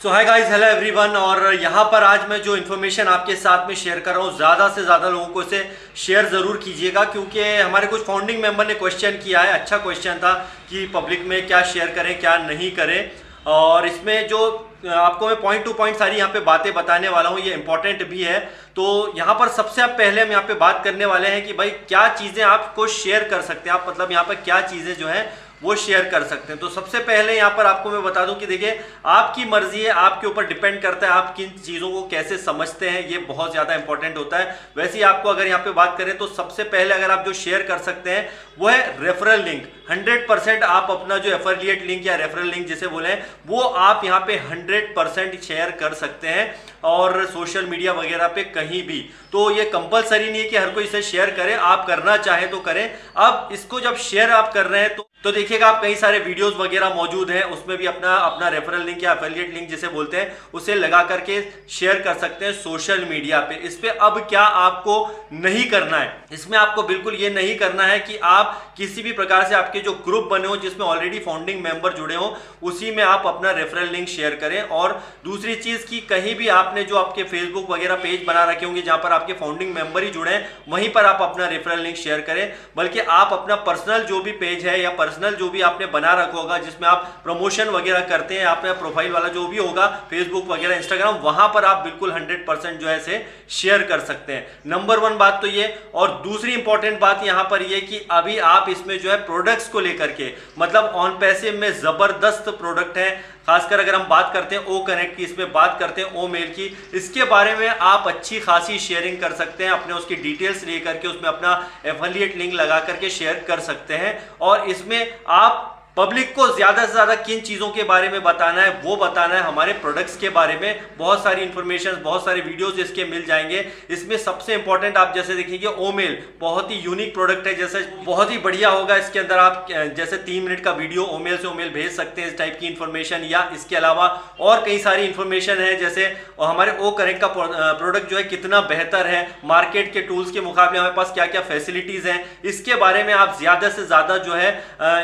So hi guys hello everyone और यहाँ पर आज मैं जो इन्फॉर्मेशन आपके साथ में शेयर कर रहा हूँ, ज़्यादा से ज़्यादा लोगों को इसे शेयर ज़रूर कीजिएगा क्योंकि हमारे कुछ फाउंडिंग मेंबर ने क्वेश्चन किया है। अच्छा क्वेश्चन था कि पब्लिक में क्या शेयर करें, क्या नहीं करें। और इसमें जो आपको मैं पॉइंट टू पॉइंट सारी यहाँ पे बातें बताने वाला हूँ, ये इंपॉर्टेंट भी है। तो यहाँ पर सबसे आप पहले हम यहाँ पे बात करने वाले हैं कि भाई, क्या चीज़ें आपको शेयर कर सकते हैं? आप मतलब यहाँ पर क्या चीज़ें जो है वो शेयर कर सकते हैं। तो सबसे पहले यहाँ पर आपको मैं बता दूँ कि देखिए, आपकी मर्ज़ी है, आपके ऊपर डिपेंड करता है, आप किन चीज़ों को कैसे समझते हैं, ये बहुत ज़्यादा इंपॉर्टेंट होता है। वैसे ही आपको अगर यहाँ पे बात करें तो सबसे पहले अगर आप जो शेयर कर सकते हैं, वो है रेफरल लिंक 100 परसेंट आप अपना जो एफिलिएट लिंक या रेफरल लिंक जिसे बोले, वो आप यहाँ पे 100 परसेंट शेयर कर सकते हैं और सोशल मीडिया वगैरह पे कहीं भी। तो ये कंपलसरी नहीं है कि हर कोई इसे शेयर करे, आप करना चाहे तो करें। अब इसको जब शेयर आप कर रहे हैं तो तो देखिएगा, आप कई सारे वीडियोस वगैरह मौजूद हैं, उसमें भी अपना अपना रेफरल लिंक या एफिलिएट लिंक जिसे बोलते हैं, उसे लगा करके शेयर कर सकते हैं सोशल मीडिया पे। इस पे अब क्या आपको नहीं करना है? इसमें आपको बिल्कुल ये नहीं करना है कि आप किसी भी प्रकार से आपके जो ग्रुप बने हो, जिसमें ऑलरेडी फाउंडिंग मेंबर जुड़े हो, उसी में आप अपना रेफरल लिंक शेयर करें। और दूसरी चीज़ की कहीं भी आपने जो आपके फेसबुक वगैरह पेज बना रखे होंगे, जहाँ पर आपके फाउंडिंग मेंबर ही जुड़े हैं, वहीं पर आप अपना रेफरल लिंक शेयर करें। बल्कि आप अपना पर्सनल जो भी पेज है या पर्सनल जो भी आपने बना रखा होगा, जिसमें आप प्रमोशन वगैरह करते हैं, आपने प्रोफ़ाइल वाला जो भी होगा फेसबुक वगैरह इंस्टाग्राम वहाँ पर आप बिल्कुल 100 जो है से शेयर कर सकते हैं। नंबर वन बात तो ये, और दूसरी इंपॉर्टेंट बात यहाँ पर यह कि अभी आप इसमें जो है प्रोडक्ट्स को लेकर के मतलब ऑन पैसे में ज़बरदस्त प्रोडक्ट है खासकर अगर हम बात करते हैं ओ कनेक्ट की इसमें बात करते हैं ओ मेल की, इसके बारे में आप अच्छी खासी शेयरिंग कर सकते हैं, अपने उसकी डिटेल्स ले करके उसमें अपना एफिलिएट लिंक लगा करके शेयर कर सकते हैं और इसमें आप पब्लिक को ज़्यादा से ज़्यादा किन चीज़ों के बारे में बताना है, वो बताना है, हमारे प्रोडक्ट्स के बारे में। बहुत सारी इंफॉर्मेशन बहुत सारे वीडियोस इसके मिल जाएँगे। इसमें सबसे इंपॉर्टेंट आप जैसे देखेंगे ओमेल बहुत ही यूनिक प्रोडक्ट है। जैसे बहुत ही बढ़िया होगा इसके अंदर आप जैसे तीन मिनट का वीडियो ओमेल से ओमेल भेज सकते हैं इस टाइप की इंफॉर्मेशन या इसके अलावा और कई सारी इन्फॉर्मेशन है। जैसे हमारे ओ कनेक्ट का प्रोडक्ट जो है कितना बेहतर है। मार्केट के टूल्स के मुकाबले हमारे पास क्या क्या फैसिलिटीज़ हैं। इसके बारे में आप ज़्यादा से ज़्यादा जो है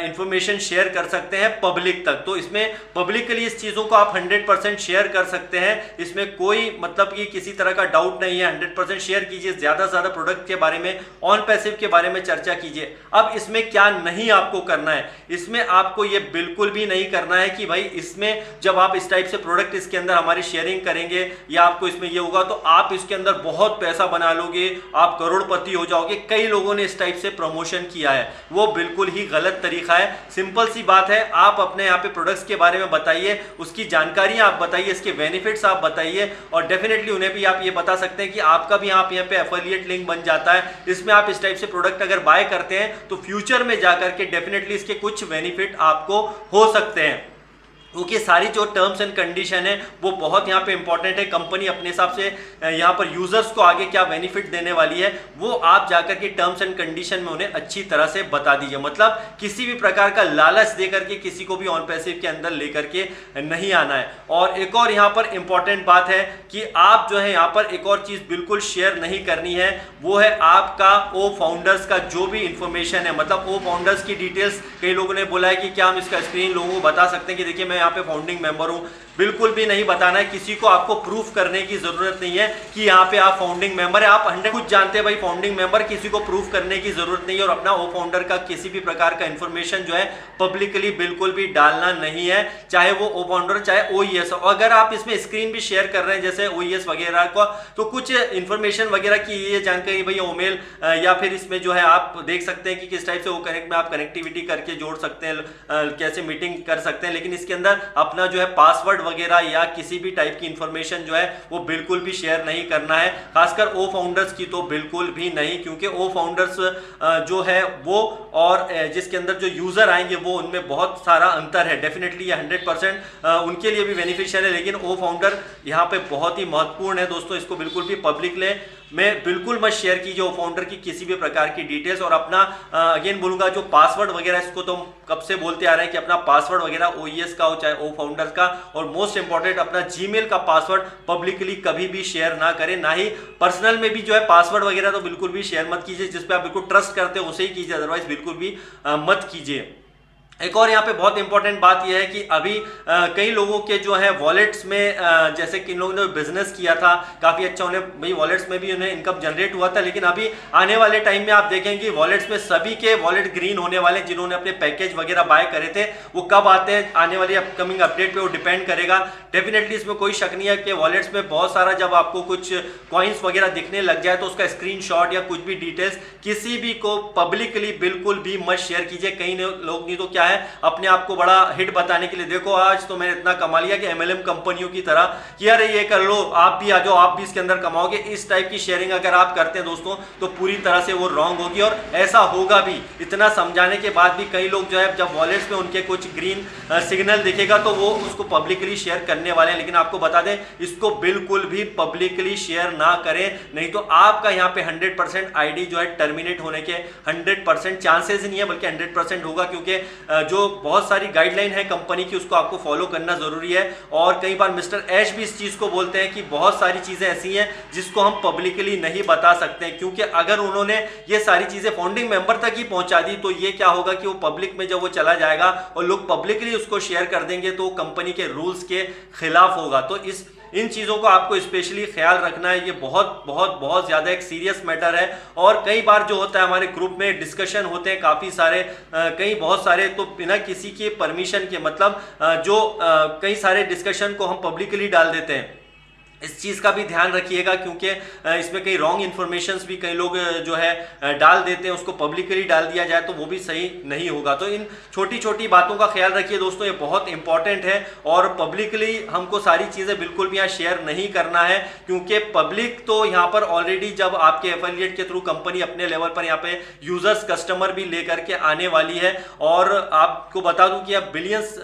इंफॉर्मेशन शेयर शेयर कर सकते हैं पब्लिक तक। तो इसमें पब्लिक के लिए इस चीज़ों को आप 100 परसेंट शेयर कर सकते हैं। इसमें कोई मतलब कि किसी तरह का डाउट नहीं है। 100 परसेंट शेयर कीजिए, ज़्यादा से ज़्यादा प्रोडक्ट के बारे में ऑन पैसिव के बारे में चर्चा कीजिए। अब इसमें क्या नहीं आपको करना है? इसमें आपको ये बिल्कुल भी नहीं करना है कि भाई इसमें जब आप इस टाइप से प्रोडक्ट इसके अंदर हमारी शेयरिंग करेंगे या आपको इसमें ये होगा तो आप इसके अंदर बहुत पैसा बना लोगे, आप करोड़पति हो जाओगे। कई लोगों ने इस टाइप से प्रमोशन किया है। वो बिल्कुल ही गलत तरीका है। सिंपल सिंपल सी बात है, आप अपने यहाँ पे प्रोडक्ट्स के बारे में बताइए, उसकी जानकारी आप बताइए, इसके बेनिफिट्स आप बताइए, और डेफिनेटली उन्हें भी आप ये बता सकते हैं कि आपका भी आप यहाँ पे एफिलिएट लिंक बन जाता है। इसमें आप इस टाइप से प्रोडक्ट अगर बाय करते हैं तो फ्यूचर में जाकर के डेफिनेटली इसके कुछ बेनिफिट आपको हो सकते हैं। क्योंकि सारी जो टर्म्स एंड कंडीशन है, वो बहुत यहाँ पे इंपॉर्टेंट है। कंपनी अपने हिसाब से यहाँ पर यूज़र्स को आगे क्या बेनिफिट देने वाली है, वो आप जाकर के टर्म्स एंड कंडीशन में उन्हें अच्छी तरह से बता दीजिए। मतलब किसी भी प्रकार का लालच देकर के किसी को भी ऑन पैसिव के अंदर लेकर के नहीं आना है। और एक और यहाँ पर इंपॉर्टेंट बात है कि आप जो है यहाँ पर एक और चीज़ बिल्कुल शेयर नहीं करनी है, वो है आपका ओ फाउंडर्स का जो भी इंफॉर्मेशन है। मतलब ओ फाउंडर्स की डिटेल्स कई लोगों ने बोला है कि क्या हम इसका स्क्रीन लोगों को बता सकते हैं कि देखिए मैं यहाँ पे फाउंडिंग मेंबर हूँ। बिल्कुल भी नहीं बताना है, किसी को आपको प्रूफ करने की ज़रूरत नहीं है कि यहाँ पे आप फाउंडिंग मेंबर है। आप हंड्रेड कुछ जानते हैं भाई फाउंडिंग मेंबर किसी को प्रूफ करने की ज़रूरत नहीं है और अपना ओ फाउंडर का किसी भी प्रकार का इंफॉर्मेशन जो है पब्लिकली बिल्कुल भी डालना नहीं है। चाहे वो ओ फाउंडर चाहे ओ e अगर आप इसमें स्क्रीन भी शेयर कर रहे हैं, जैसे ओ e वगैरह को तो कुछ इंफॉर्मेशन वगैरह की ये जानकारी भाई ओमेल या फिर इसमें जो है आप देख सकते हैं कि किस टाइप से वो कनेक्ट में आप कनेक्टिविटी करके जोड़ सकते हैं कैसे मीटिंग कर सकते हैं। लेकिन इसके अंदर अपना जो है पासवर्ड वगैरह या किसी भी टाइप की इंफॉर्मेशन जो है वो बिल्कुल भी शेयर नहीं करना है। खासकर ओ फाउंडर्स की तो बिल्कुल भी नहीं, क्योंकि ओ फाउंडर्स जो है वो और जिसके अंदर जो यूज़र आएँगे वो उनमें बहुत सारा अंतर है। डेफिनेटली ये हंड्रेड परसेंट उनके लिए भी बेनिफिशियल है, लेकिन ओ फाउंडर यहाँ पे बहुत ही महत्वपूर्ण है। दोस्तों, इसको बिल्कुल भी पब्लिक ले। मैं बिल्कुल मत शेयर कीजिए ओ फाउंडर की किसी भी प्रकार की डिटेल्स और अपना अगेन बोलूँगा जो पासवर्ड वगैरह इसको तो हम कब से बोलते आ रहे हैं कि अपना पासवर्ड वगैरह ओ e का हो चाहे ओ फाउंडर का, और मोस्ट इंपॉर्टेंट अपना जीमेल का पासवर्ड पब्लिकली कभी भी शेयर ना करें, ना ही पर्सनल में भी जो है पासवर्ड वगैरह तो बिल्कुल भी शेयर मत कीजिए जिसपे आप बिल्कुल ट्रस्ट करते हो, उसे ही कीजिए अदरवाइज़ बिल्कुल भी मत कीजिए। एक और यहाँ पे बहुत इंपॉर्टेंट बात यह है कि अभी आ, कई लोगों के जो है वॉलेट्स में आ, जैसे किन लोगों ने बिज़नेस किया था काफ़ी अच्छा उन्हें भाई वॉलेट्स में भी उन्हें इनकम जनरेट हुआ था लेकिन अभी आने वाले टाइम में आप देखेंगे कि वॉलेट्स में सभी के वॉलेट ग्रीन होने वाले जिन्होंने अपने पैकेज वगैरह बाय करे थे वो कब आते हैं आने वाली अपकमिंग अपडेट पर वो डिपेंड करेगा। डेफिनेटली इसमें कोई शक नहीं है कि वॉलेट्स में बहुत सारा जब आपको कुछ कॉइन्स वगैरह दिखने लग जाए तो उसका स्क्रीन या कुछ भी डिटेल्स किसी भी को पब्लिकली बिल्कुल भी मत शेयर कीजिए कई लोग नहीं तो क्या है, अपने आप को बड़ा हिट बताने के लिए। देखो, आज तो मैंने इतना कमा लिया कि एमएलएम कंपनियों की तरह कि यार ये कर लो, आप भी आ जाओ, आप भी इसके अंदर कमाओगे। इस टाइप की शेयरिंग अगर आप करते हैं दोस्तों तो पूरी तरह से वो रॉन्ग होगी और ऐसा होगा भी। इतना समझाने के बाद भी कई लोग जो है, जब वॉलेट्स में उनके कुछ ग्रीन सिग्नल दिखेगा तो वो उसको पब्लिकली शेयर करने वाले हैं। लेकिन आपको बता दें, इसको बिल्कुल भी पब्लिकली शेयर ना करें। नहीं तो आपका यहाँ पे 100 परसेंट आई जो है टर्मिनेट होने के 100 परसेंट चांसेस नहीं है, बल्कि 100 परसेंट होगा, क्योंकि जो बहुत सारी गाइडलाइन है कंपनी की, उसको आपको फॉलो करना ज़रूरी है। और कई बार मिस्टर एश भी इस चीज़ को बोलते हैं कि बहुत सारी चीज़ें ऐसी हैं जिसको हम पब्लिकली नहीं बता सकते, क्योंकि अगर उन्होंने ये सारी चीज़ें फाउंडिंग मेंबर तक ही पहुँचा दी तो ये क्या होगा कि वो पब्लिक में जब वो चला जाएगा और लोग पब्लिकली उसको शेयर कर देंगे तो कंपनी के रूल्स के खिलाफ होगा। तो इस इन चीज़ों को आपको स्पेशली ख्याल रखना है। ये बहुत बहुत बहुत ज़्यादा एक सीरियस मैटर है। और कई बार जो होता है, हमारे ग्रुप में डिस्कशन होते हैं काफ़ी सारे कई बहुत सारे तो बिना किसी के परमिशन के मतलब जो कई सारे डिस्कशन को हम पब्लिकली डाल देते हैं। इस चीज़ का भी ध्यान रखिएगा क्योंकि इसमें कई रॉन्ग इन्फॉर्मेशन भी कई लोग जो है डाल देते हैं, उसको पब्लिकली डाल दिया जाए तो वो भी सही नहीं होगा। तो इन छोटी छोटी बातों का ख्याल रखिए दोस्तों, ये बहुत इंपॉर्टेंट है और पब्लिकली हमको सारी चीज़ें बिल्कुल भी यहाँ शेयर नहीं करना है क्योंकि पब्लिक तो यहाँ पर ऑलरेडी जब आपके एफिलिएट के थ्रू कंपनी अपने लेवल पर यहाँ पे यूज़र्स कस्टमर भी लेकर के आने वाली है और आपको बता दूँ कि अब बिलियंस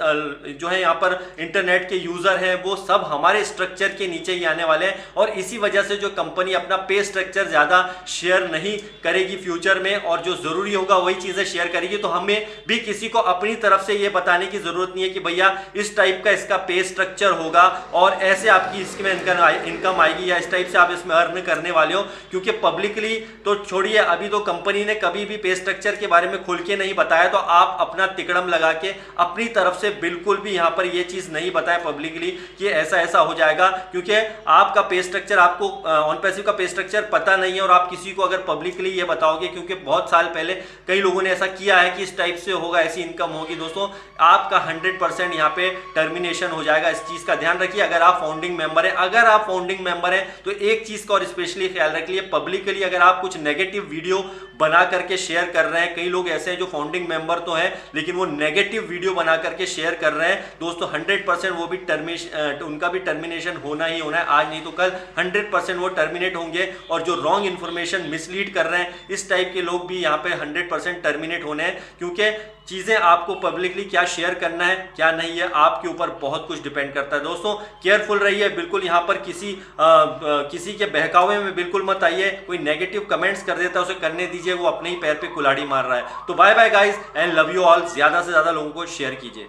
जो है यहाँ पर इंटरनेट के यूज़र हैं, वो सब हमारे स्ट्रक्चर के नीचे ही आने वाले हैं। और इसी वजह से जो कंपनी अपना पे स्ट्रक्चर ज़्यादा शेयर नहीं करेगी फ्यूचर में, और जो ज़रूरी होगा वही चीज़ें शेयर करेगी। तो हमें भी किसी को अपनी तरफ़ से ये बताने की ज़रूरत नहीं है कि भैया, इस टाइप का इसका पे स्ट्रक्चर होगा, और ऐसे आपकी इसमें इनकम आएगी, या इस टाइप से आप इसमें अर्न करने वाले हो। क्योंकि पब्लिकली तो छोड़िए, अभी तो कंपनी ने कभी भी पे स्ट्रक्चर के बारे में खुल के नहीं बताया तो आप अपना तिकड़म लगा के अपनी तरफ़ से बिल्कुल भी यहाँ पर ये चीज़ नहीं बताया पब्लिकली कि ऐसा ऐसा हो जाएगा। क्योंकि आपका पे स्ट्रक्चर आपको ऑन पैसिव का पे स्ट्रक्चर पता नहीं है और आप किसी को अगर पब्लिकली ये बताओगे, क्योंकि बहुत साल पहले कई लोगों ने ऐसा किया है कि इस टाइप से होगा, ऐसी इनकम होगी। दोस्तों, आपका हंड्रेड परसेंट यहाँ पे टर्मिनेशन हो जाएगा। इस चीज़ का ध्यान रखिए, अगर आप फाउंडिंग मेंबर है, अगर आप फाउंडिंग मेंबर है तो एक चीज़ का और स्पेशली ख्याल रखिए पब्लिकली अगर आप कुछ नेगेटिव वीडियो बना करके शेयर कर रहे हैं, कई लोग ऐसे हैं जो फाउंडिंग मेंबर तो हैं, लेकिन वो नेगेटिव वीडियो बना करके शेयर कर रहे हैं। दोस्तों हंड्रेड वो भी टर्मिनेशन उनका भी टर्मिनेशन होना ही होना है। आज नहीं तो कल 100 परसेंट वो टर्मिनेट होंगे और जो रॉन्ग इन्फॉर्मेशन मिसलीड कर रहे हैं इस टाइप के लोग भी यहाँ पे 100 परसेंट टर्मिनेट होने हैं क्योंकि चीज़ें आपको पब्लिकली क्या शेयर करना है क्या नहीं है आपके ऊपर बहुत कुछ डिपेंड करता है। दोस्तों केयरफुल रहिए बिल्कुल यहाँ पर किसी आ, आ, किसी के बहकावे में बिल्कुल मत आइए कोई नेगेटिव कमेंट्स कर देता है उसे करने दीजिए वो अपने ही पैर पे कुलाड़ी मार रहा है। तो bye bye guys and love you all ज़्यादा से ज़्यादा लोगों को शेयर कीजिए।